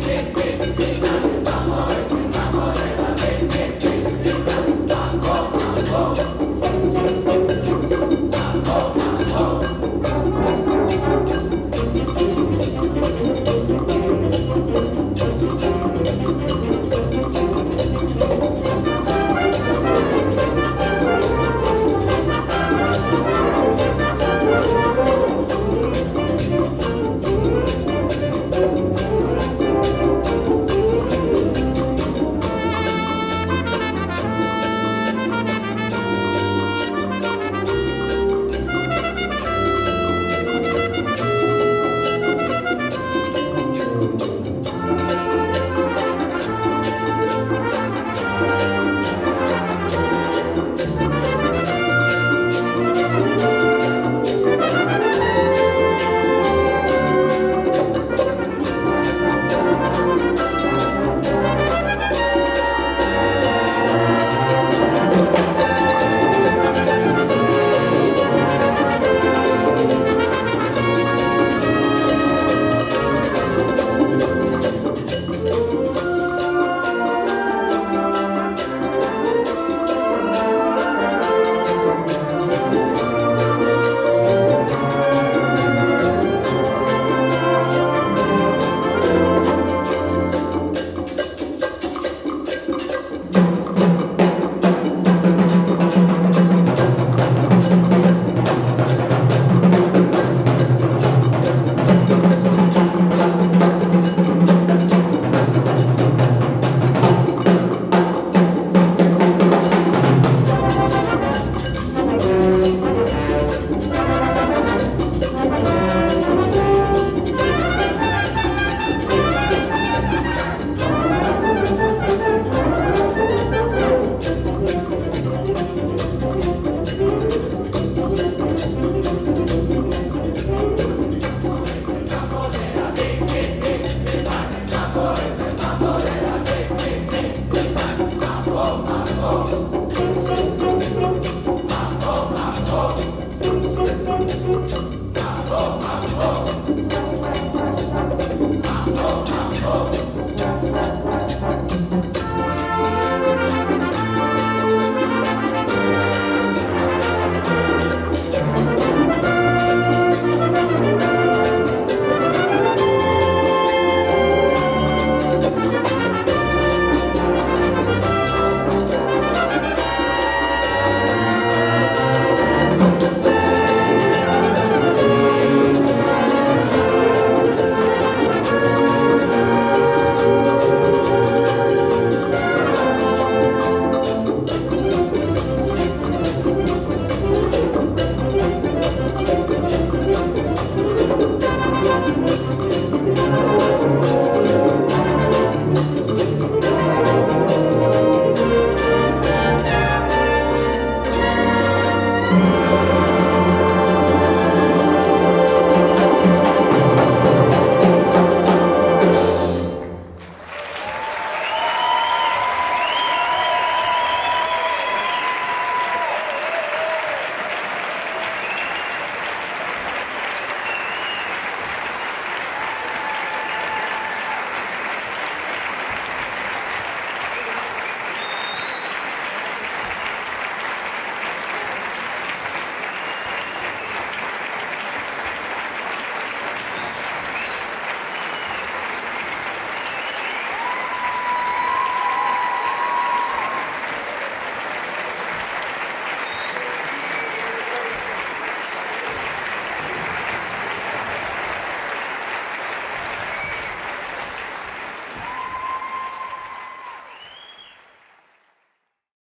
Vem, vem.